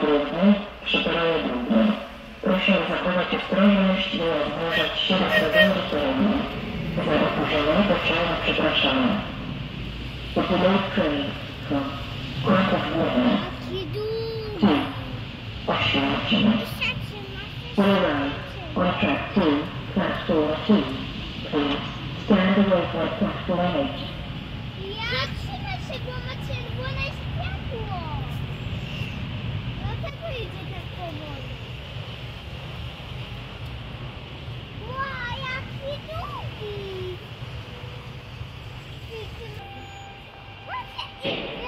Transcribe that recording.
brudny, przypalały brudne. Proszę zachować ostrożność, nie zbliżać się do środowiska terenu. Za opóźnione poczęła przepraszamy. Population from Kraków Główny, Jaki duży. T, oświadczenie. Railway, on track 2, platform 2. Please stand away from platform 8. What's that?